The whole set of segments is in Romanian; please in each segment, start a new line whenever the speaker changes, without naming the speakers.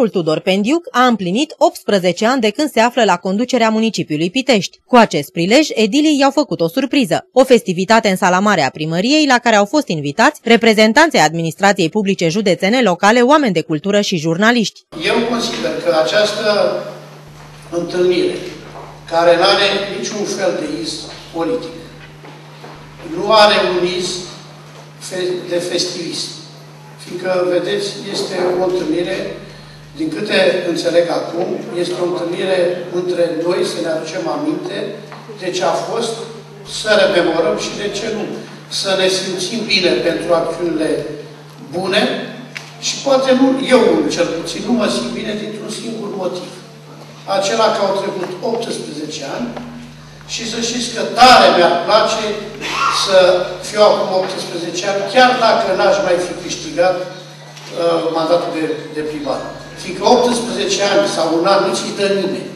Primarul Tudor Pendiuc a împlinit 18 ani de când se află la conducerea municipiului Pitești. Cu acest prilej, edilii i-au făcut o surpriză, o festivitate în sala mare a primăriei la care au fost invitați reprezentanții administrației publice județene, locale, oameni de cultură și jurnaliști.
Eu consider că această întâlnire, care nu are niciun fel de iz politic, nu are un iz de festivism, fiindcă, vedeți, este o întâlnire, din câte înțeleg acum, este o întâlnire între noi să ne aducem aminte de ce a fost, să rememorăm și de ce nu. Să ne simțim bine pentru acțiunile bune și poate nu, eu cel puțin, nu mă simt bine dintr-un singur motiv. Acela că au trecut 18 ani și să știți că tare mi-ar place să fiu acum 18 ani, chiar dacă n-aș mai fi câștigat uh, mandatul de, de primar. Fiindcă 18 ani sau un an nu ți dă nimeni.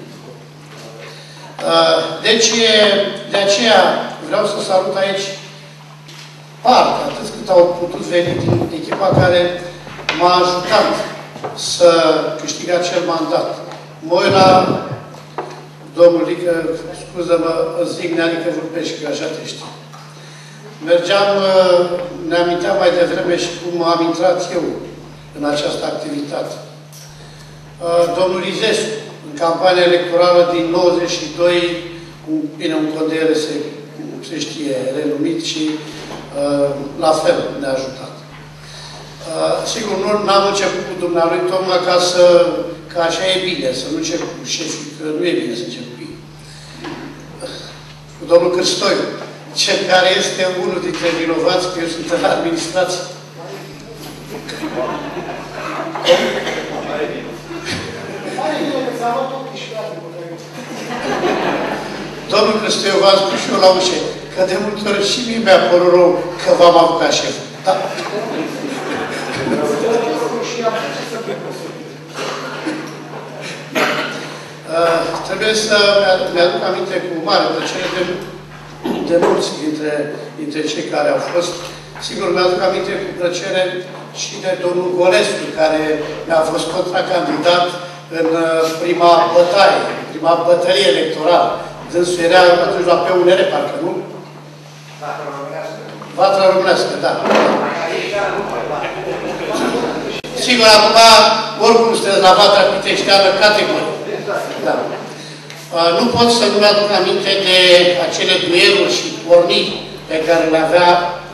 Uh, deci, de aceea vreau să salut aici parte, atât cât au putut veni din echipa care m-a ajutat să câștig acel mandat. Mă la domnul Lică, scuză-mă, zic Neanică Vulpești, că așa te știu. Mergeam, uh, ne aminteam mai devreme și cum am intrat eu în această activitate. Uh, domnul Izescu, în campania electorală din 92, bine, un condere se, se știe, renumit și uh, la fel ne-a ajutat. Sigur, nu am început cu dumneavoastră tocmai ca să, că așa e bine, să nu încep cu șefii, că nu e bine să încep cu ei. Cu domnul Cârstoiu cel care este unul dintre vinovați că eu sunt în administrație. Domnul Cristoiu, v-am spus și eu la ușe, că de multe ori și mie mi-a părut rău că v-am avut ca șef. Da. Uh, trebuie să mi-aduc aminte cu mare plăcere de de mulți dintre, dintre cei care au fost. Sigur, mi-aduc aminte cu plăcere și de domnul Golescu, care mi-a fost contracandidat în uh, prima bătaie, prima bătălie electorală. Dânsul era atunci la PUNR, parcă nu? Vatra românească, da. Sigur, acum, oricum sunteți la Vatra Piteșteană, categoric. Da. Nu pot să nu mi-aduc aminte de acele dueluri și porniri pe care le avea,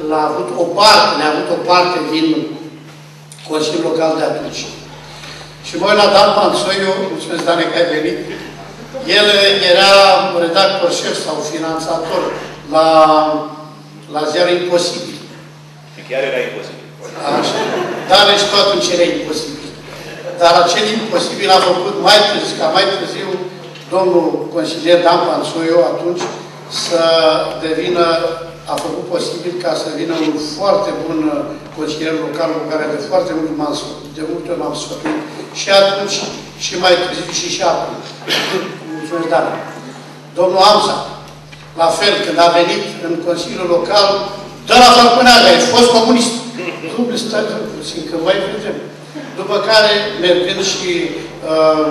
l-a avut o parte, le-a avut o parte din Consiliul Local de atunci. Și voi la Dan Pansoiu, mulțumesc, Dane, că ai venit, el era redactor șef sau finanțator la, la ziarul Imposibil.
Chiar era imposibil.
Așa. Dar și tot atunci era imposibil. Dar acel imposibil a făcut mai târziu, ca mai târziu, domnul consilier Dan Pansoiu atunci să devină, a făcut posibil ca să vină un foarte bun consilier local cu care de foarte mult m-am de multe m-am sfătuit și atunci și mai târziu și și acum. Mulțumesc, Dan. Domnul Amza, la fel, când a venit în Consiliul Local, dă la Fălpâneagă, ai fost comunist. Nu, stai puțin, că mai vedem. După care, mergând și uh,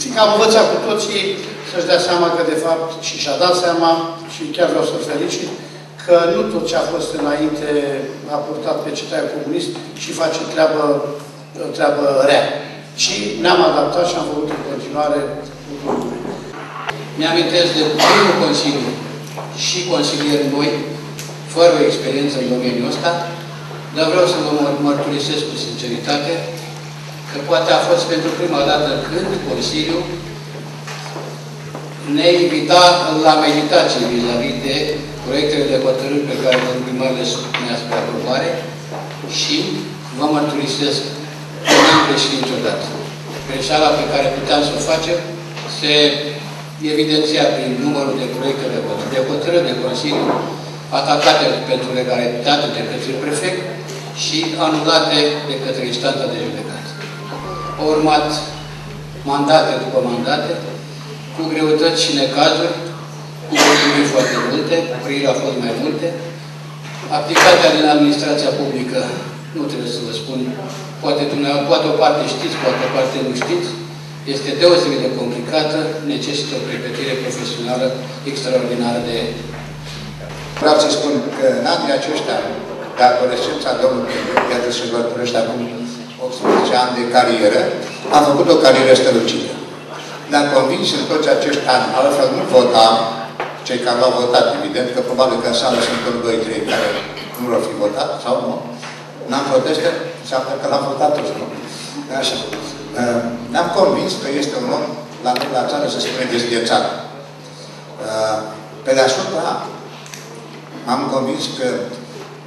fiindcă am învățat cu toții să-și dea seama că, de fapt, și și-a dat seama, și chiar vreau să-l felicit, că nu tot ce a fost înainte a purtat pe cetaia comunist și face treabă, treabă rea. Și ne-am adaptat și am făcut în continuare lucruri. Mi-amintesc de primul Consiliu și consilieri noi, fără o experiență în domeniul ăsta, dar vreau să vă mărturisesc cu sinceritate că poate a fost pentru prima dată când Consiliul ne invita la meditație vis-a-vis de proiectele de hotărâri pe care domnul primar le spunea spre aprobare și vă mărturisesc că n-am greșit niciodată. Greșeala pe care puteam să o facem se evidenția prin numărul de proiecte de hotărâri de, hotărâri de Consiliu atacate pentru legalitate de către prefect și anulate de către instanța de judecată. Au urmat mandate după mandate, cu greutăți și necazuri, cu cheltuieli foarte multe, cu a fost mai multe. Aplicația din administrația publică
nu trebuie să vă spun, poate, poate o parte știți, poate o parte nu știți, este deosebit de complicată, necesită o pregătire profesională extraordinară de...
Vreau să spun că în anii aceștia de adolescența domnului, iată să vă acum 18 ani de carieră, am făcut o carieră strălucită. Ne-am convins în toți acești ani, altfel nu votam, cei care l-au votat, evident, că probabil că în sală sunt un 2-3 care nu l-au fi votat, sau nu. N-am proteste, înseamnă că l-am votat toți, nu? Așa. Uh, ne-am convins că este un om, la noi la țară se spune dezghețat. Uh, pe deasupra, m-am convins că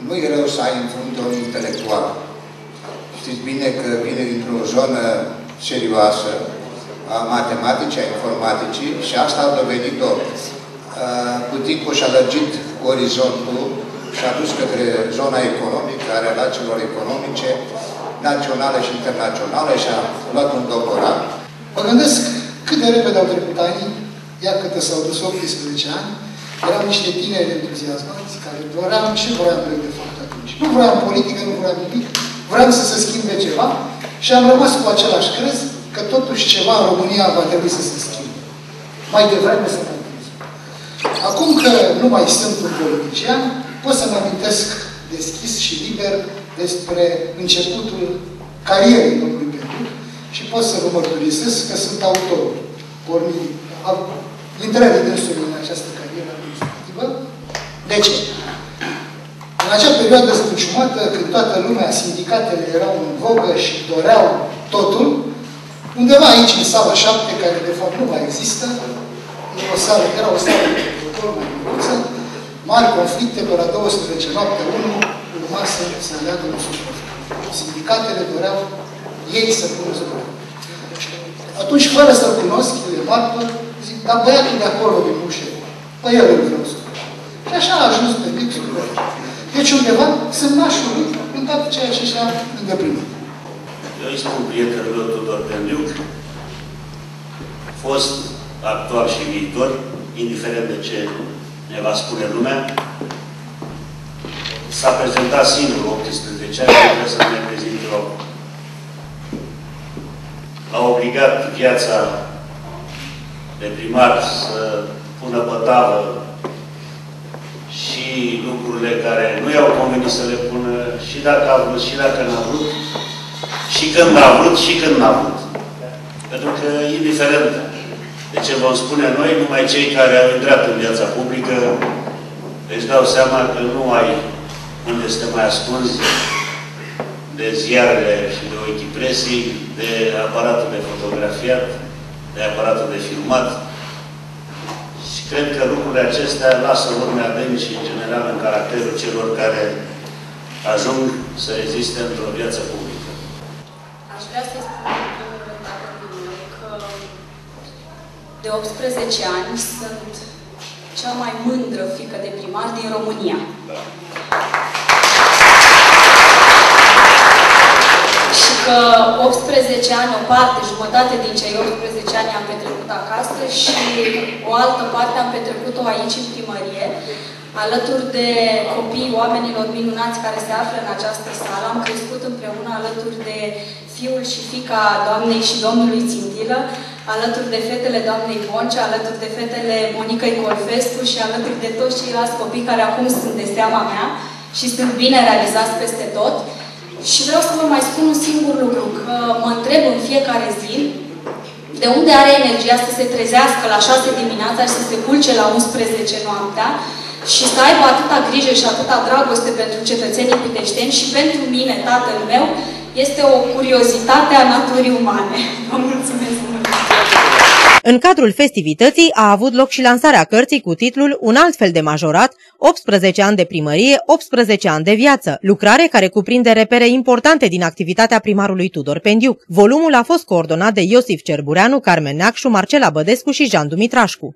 nu e rău să ai în frunte om intelectual. Știți bine că vine dintr-o zonă serioasă, a matematicii, a informaticii și asta a dovedit-o. Cu timpul și-a lărgit orizontul și a dus către zona economică, a relațiilor economice, naționale și internaționale și a luat un doctorat.
Mă gândesc cât de repede au trecut ani, ia câte s-au dus 18 ani, eram niște tineri entuziasmați care doream ce voiam noi de fapt atunci. Nu vreau politică, nu vreau nimic, vreau să se schimbe ceva și am rămas cu același crez că totuși ceva în România va trebui să se schimbe. Mai devreme să mai târziu. Acum că nu mai sunt un politician, pot să mă amintesc deschis și liber despre începutul carierei domnului Petru și pot să vă mărturisesc că sunt autor pornit, intrării dânsului în această carieră administrativă. De ce? În acea perioadă zbuciumată, când toată lumea, sindicatele erau în vogă și doreau totul, Undeva aici, în sala 7, care de fapt nu mai există, o sală, era o sală de protocol mai micuță, mari conflicte pe la 12 noapte 1, urma să se aleagă un suport. Sindicatele doreau ei să pună suport. Atunci, fără să-l cunosc, eu e martor, zic, dar băiatul de acolo, din ușe, păi eu îl vreau să Și așa a ajuns pe Bixul Deci undeva sunt nașul lui în toate ceea ce și-a îndeplinit.
Eu îi spun prietenul meu Tudor Pendiuc, fost actual și viitor, indiferent de ce ne va spune lumea, s-a prezentat singur 18 ani și trebuie să ne prezinte loc. A obligat viața de primar să pună bătavă și lucrurile care nu i-au convenit să le pună și dacă a vrut și dacă n-a vrut, și când a vrut și când n-a vrut. Pentru că, indiferent de ce vom spune noi, numai cei care au intrat în viața publică își dau seama că nu ai unde să te mai ascunzi de ziarele și de ochii presii, de aparatul de fotografiat, de aparatul de filmat. Și cred că lucrurile acestea lasă urme adânci, în general, în caracterul celor care ajung să reziste într-o viață publică.
De 18 ani sunt cea mai mândră fică de primar din România. Da. Și că 18 ani, o parte, jumătate din cei 18 ani am petrecut acasă și o altă parte am petrecut-o aici în primărie, alături de copii, oamenilor minunați care se află în această sală. Am crescut împreună alături de fiul și fica doamnei și domnului Țintilă, alături de fetele doamnei Boncea, alături de fetele Monicăi Corfescu și alături de toți ceilalți copii care acum sunt de seama mea și sunt bine realizați peste tot. Și vreau să vă mai spun un singur lucru, că mă întreb în fiecare zi de unde are energia să se trezească la 6 dimineața și să se culce la 11 noaptea și să aibă atâta grijă și atâta dragoste pentru cetățenii piteșteni și pentru mine, tatăl meu, este o curiozitate a naturii umane. Vă mulțumesc mult!
În cadrul festivității a avut loc și lansarea cărții cu titlul Un alt fel de majorat, 18 ani de primărie, 18 ani de viață, lucrare care cuprinde repere importante din activitatea primarului Tudor Pendiuc. Volumul a fost coordonat de Iosif Cerbureanu, Carmen Neacșu, Marcela Bădescu și Jean Dumitrașcu.